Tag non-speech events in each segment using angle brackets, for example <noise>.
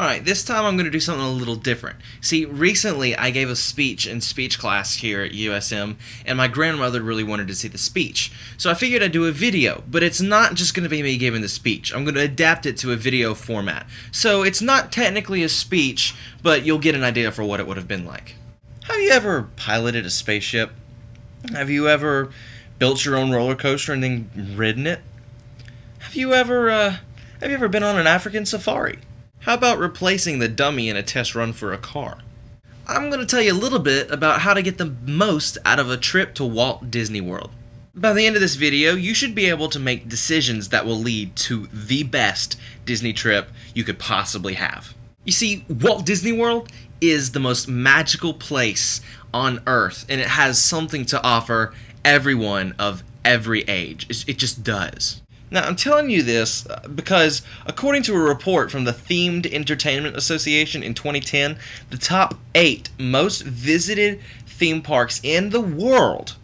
Alright, this time I'm going to do something a little different. See, recently I gave a speech in speech class here at USM, and my grandmother really wanted to see the speech. So I figured I'd do a video, but it's not just going to be me giving the speech. I'm going to adapt it to a video format. So it's not technically a speech, but you'll get an idea for what it would have been like. Have you ever piloted a spaceship? Have you ever built your own roller coaster and then ridden it? Have you ever, uh, have you ever been on an African safari? How about replacing the dummy in a test run for a car? I'm going to tell you a little bit about how to get the most out of a trip to Walt Disney World. By the end of this video, you should be able to make decisions that will lead to the best Disney trip you could possibly have. You see, Walt Disney World is the most magical place on earth, and it has something to offer everyone of every age. It just does. Now, I'm telling you this uh, because, according to a report from the Themed Entertainment Association in 2010, the top eight most visited theme parks in the world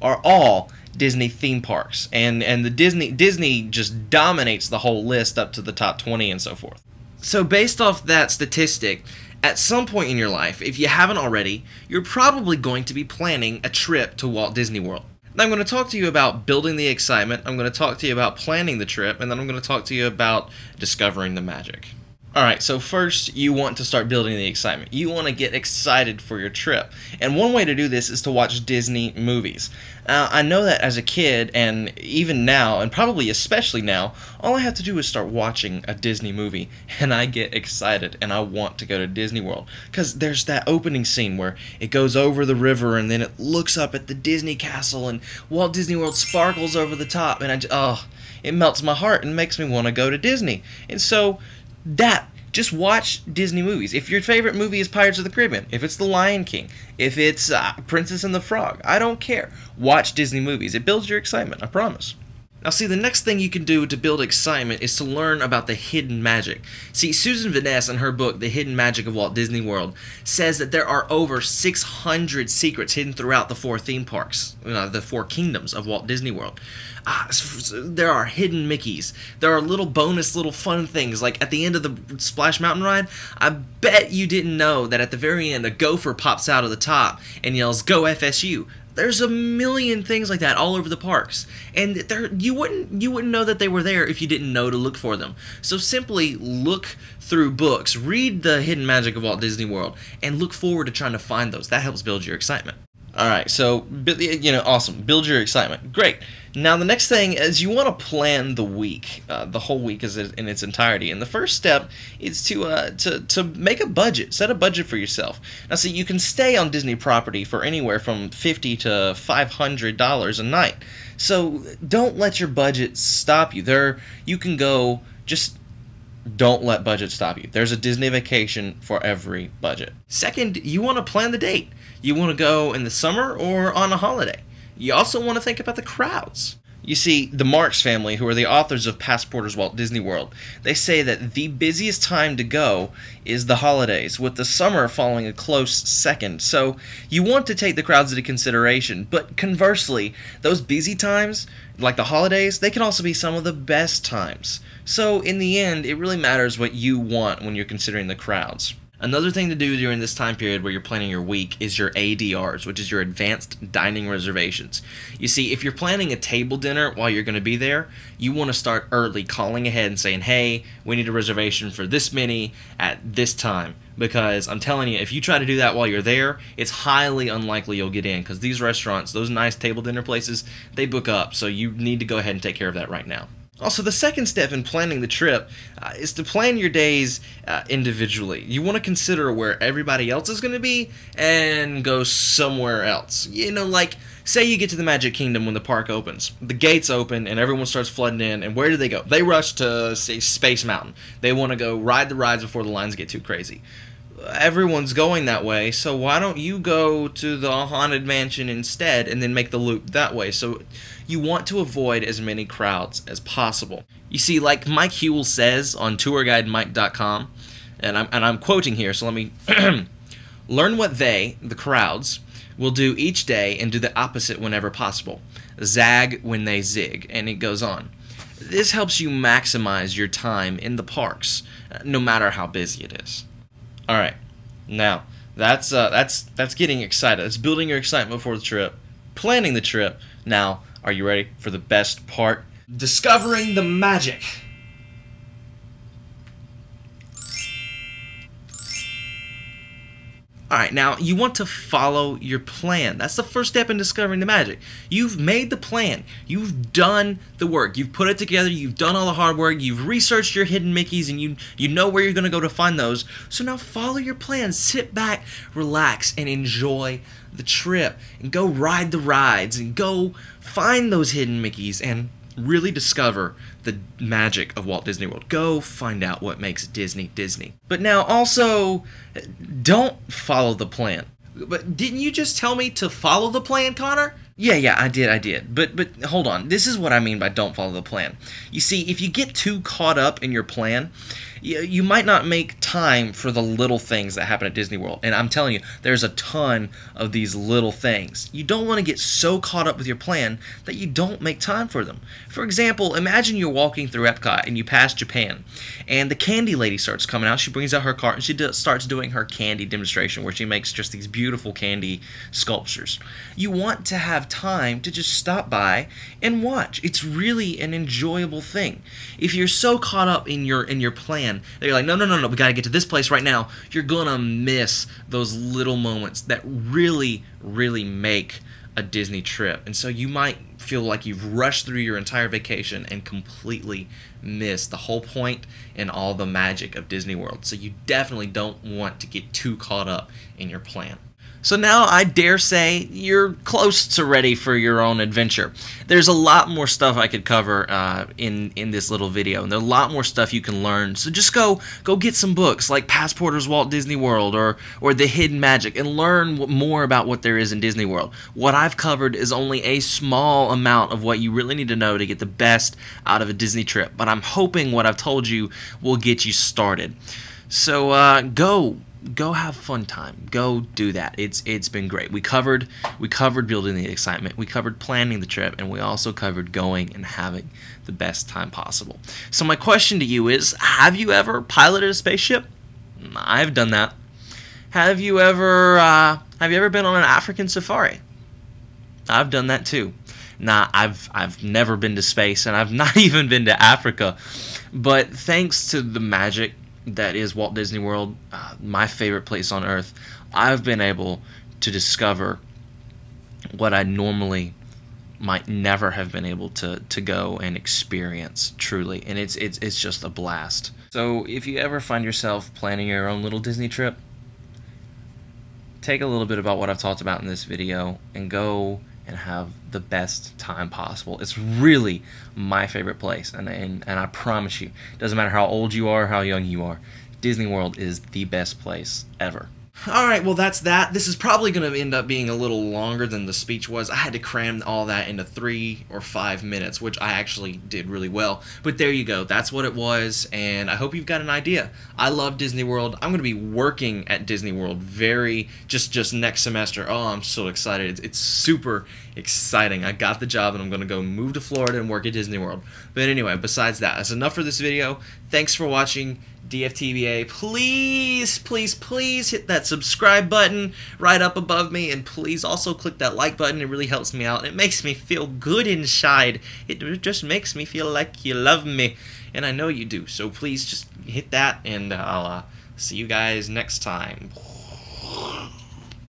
are all Disney theme parks, and and the Disney Disney just dominates the whole list up to the top 20 and so forth. So, based off that statistic, at some point in your life, if you haven't already, you're probably going to be planning a trip to Walt Disney World. I'm going to talk to you about building the excitement, I'm going to talk to you about planning the trip, and then I'm going to talk to you about discovering the magic. Alright, so first you want to start building the excitement. You want to get excited for your trip. And one way to do this is to watch Disney movies. Uh, I know that as a kid, and even now, and probably especially now, all I have to do is start watching a Disney movie, <laughs> and I get excited, and I want to go to Disney World. Because there's that opening scene where it goes over the river, and then it looks up at the Disney castle, and Walt Disney World sparkles over the top, and I oh, it melts my heart and makes me want to go to Disney. And so that just watch Disney movies. If your favorite movie is Pirates of the Caribbean, if it's The Lion King, if it's uh, Princess and the Frog, I don't care. Watch Disney movies. It builds your excitement, I promise. Now, see, the next thing you can do to build excitement is to learn about the hidden magic. See, Susan Veness, in her book, The Hidden Magic of Walt Disney World, says that there are over 600 secrets hidden throughout the four theme parks, uh, the four kingdoms of Walt Disney World. Ah, there are hidden Mickeys. There are little bonus, little fun things. Like at the end of the Splash Mountain ride, I bet you didn't know that at the very end, a gopher pops out of the top and yells, Go FSU there's a million things like that all over the parks. And there you wouldn't you wouldn't know that they were there if you didn't know to look for them. So simply look through books read the hidden magic of walt disney world and look forward to trying to find those. That helps build your excitement all right, so you know, awesome. Build your excitement. Great. Now the next thing is you want to plan the week, uh, the whole week is in its entirety. And the first step is to uh, to to make a budget. Set a budget for yourself. Now, see, you can stay on Disney property for anywhere from fifty to five hundred dollars a night. So don't let your budget stop you. There, you can go just don't let budget stop you. There's a Disney vacation for every budget. Second, you want to plan the date. You want to go in the summer or on a holiday. You also want to think about the crowds. You see, the Marx family, who are the authors of Passporters Walt Disney World, they say that the busiest time to go is the holidays, with the summer following a close second. So you want to take the crowds into consideration, but conversely, those busy times, like the holidays, they can also be some of the best times. So in the end, it really matters what you want when you're considering the crowds. Another thing to do during this time period where you're planning your week is your ADRs, which is your advanced dining reservations. You see, if you're planning a table dinner while you're going to be there, you want to start early, calling ahead and saying, hey, we need a reservation for this many at this time. Because I'm telling you, if you try to do that while you're there, it's highly unlikely you'll get in. Because these restaurants, those nice table dinner places, they book up. So you need to go ahead and take care of that right now. Also, the second step in planning the trip uh, is to plan your days uh, individually. You want to consider where everybody else is going to be and go somewhere else. You know, like, say you get to the Magic Kingdom when the park opens. The gates open and everyone starts flooding in, and where do they go? They rush to, say, Space Mountain. They want to go ride the rides before the lines get too crazy everyone's going that way, so why don't you go to the Haunted Mansion instead and then make the loop that way? So you want to avoid as many crowds as possible. You see, like Mike Newell says on tourguidemike.com, and I'm, and I'm quoting here, so let me <clears throat> learn what they, the crowds, will do each day and do the opposite whenever possible. Zag when they zig, and it goes on. This helps you maximize your time in the parks, uh, no matter how busy it is. All right, now that's uh, that's that's getting excited. That's building your excitement before the trip, planning the trip. Now, are you ready for the best part? Discovering the magic. Alright, now you want to follow your plan. That's the first step in discovering the magic. You've made the plan. You've done the work. You've put it together. You've done all the hard work. You've researched your hidden Mickeys and you you know where you're going to go to find those. So now follow your plan. Sit back, relax, and enjoy the trip. And go ride the rides and go find those hidden Mickeys and really discover the magic of Walt Disney World. Go find out what makes Disney Disney. But now also, don't follow the plan. But didn't you just tell me to follow the plan, Connor? Yeah, yeah, I did, I did. But but hold on. This is what I mean by don't follow the plan. You see, if you get too caught up in your plan, you, might not make time for the little things that happen at Disney World. And I'm telling you, there's a ton of these little things. You don't want to get so caught up with your plan that you don't make time for them. For example, imagine you're walking through Epcot and you pass Japan, and the candy lady starts coming out. She brings out her cart and she starts doing her candy demonstration where she makes just these beautiful candy sculptures. You want to have time to just stop by and watch. It's really an enjoyable thing. If you're so caught up in your in your plan that you're like, no, no, no, no, we got to get to this place right now, you're gonna miss those little moments that really, really make a Disney trip. And so you might feel like you've rushed through your entire vacation and completely missed the whole point and all the magic of Disney World. So you definitely don't want to get too caught up in your plan. So now I dare say you're close to ready for your own adventure. There's a lot more stuff I could cover uh, in in this little video, and there's a lot more stuff you can learn. So just go go get some books like Passporter's Walt Disney World or or The Hidden Magic, and learn more about what there is in Disney World. What I've covered is only a small amount of what you really need to know to get the best out of a Disney trip, but I'm hoping what I've told you will get you started. So uh, go go have fun time. Go do that. It's it's been great. We covered we covered building the excitement. We covered planning the trip, and we also covered going and having the best time possible. So my question to you is: Have you ever piloted a spaceship? I've done that. Have you ever uh, have you ever been on an African safari? I've done that too. Nah, I've I've never been to space, and I've <laughs> not even been to Africa. But thanks to the magic that is Walt Disney World, uh, my favorite place on earth, I've been able to discover what I normally might never have been able to to go and experience truly and it's it's it's just a blast. So if you ever find yourself planning your own little Disney trip, take a little bit about what I've talked about in this video and go and have the best time possible. It's really my favorite place, and, and, and I promise you, doesn't matter how old you are, how young you are, Disney World is the best place ever. All right, well, that's that. This is probably going to end up being a little longer than the speech was. I had to cram all that into three or five minutes, which I actually did really well. But there you go. That's what it was, and I hope you've got an idea. I love Disney World. I'm going to be working at Disney World very just just next semester. Oh, I'm so excited. It's, it's super exciting. I got the job, and I'm going to go move to Florida and work at Disney World. But anyway, besides that, that's enough for this video. Thanks for watching. DFTBA, please, please, please hit that subscribe button right up above me, and please also click that like button. It really helps me out. It makes me feel good inside. It just makes me feel like you love me, and I know you do. So please just hit that, and I'll uh, see you guys next time.